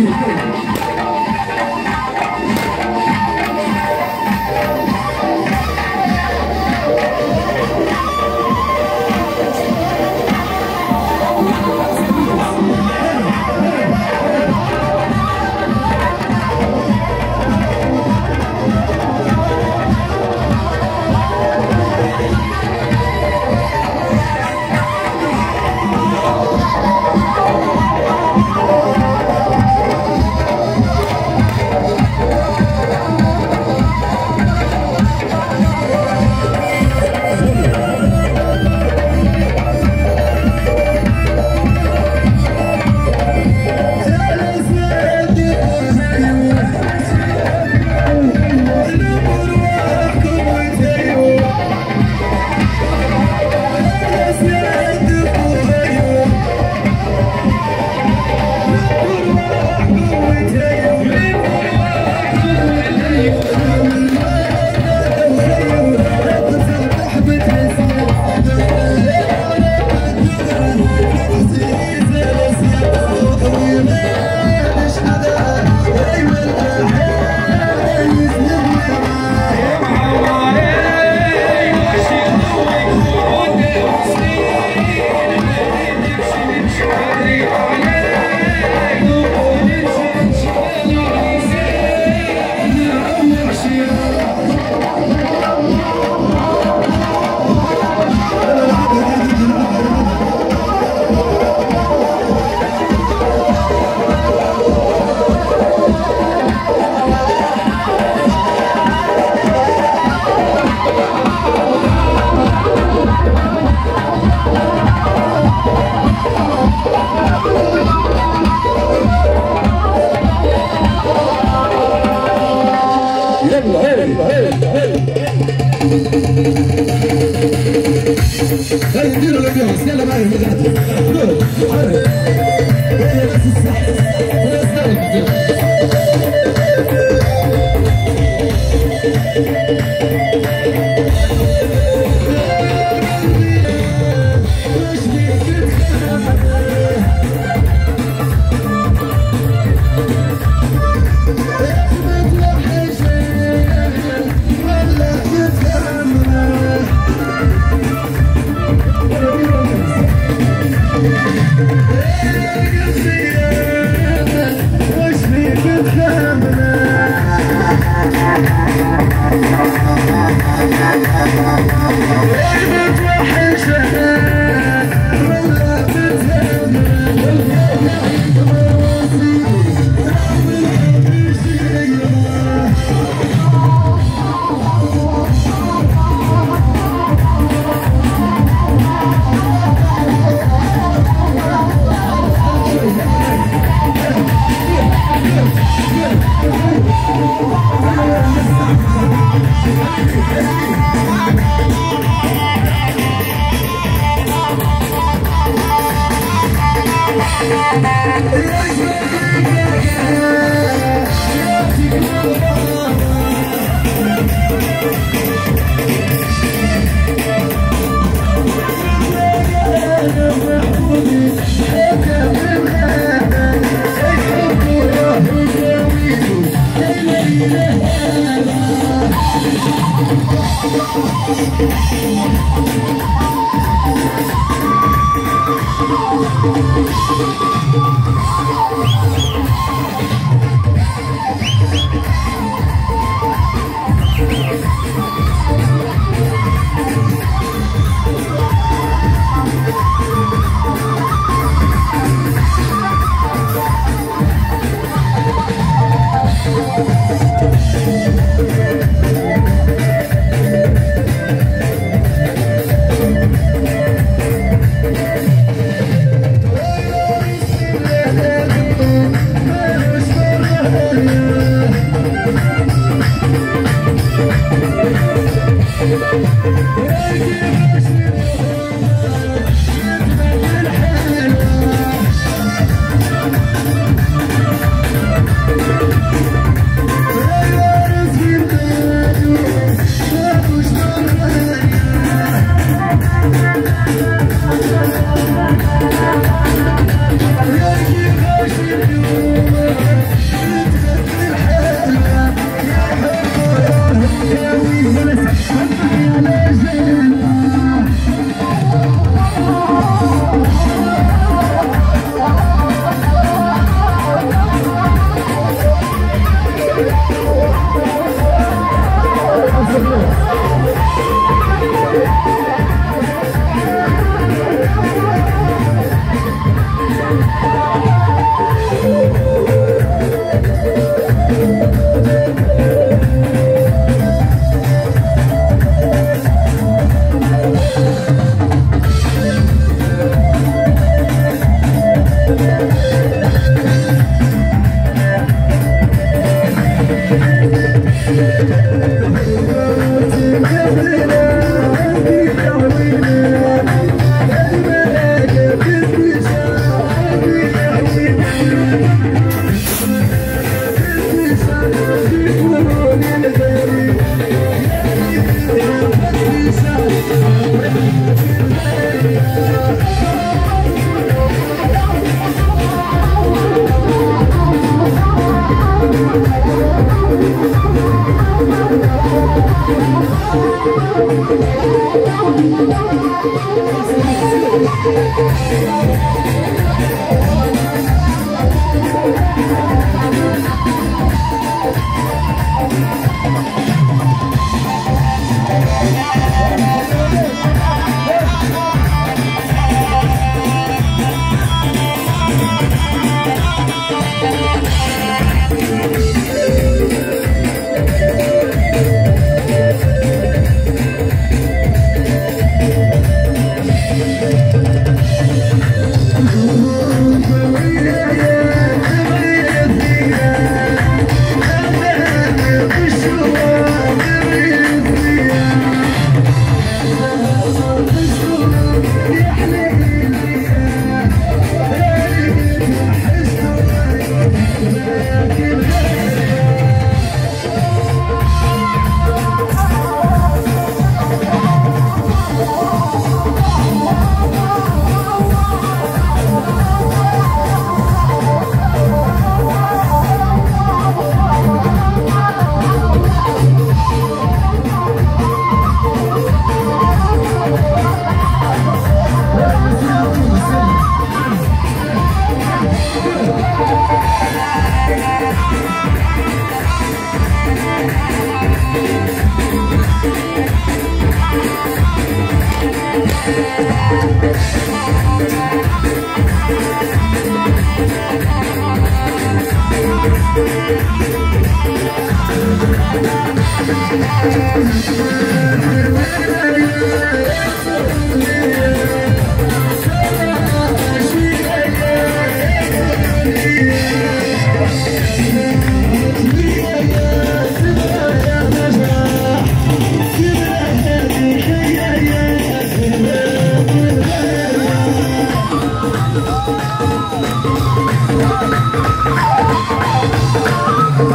你太好 que vamos, ya la madre,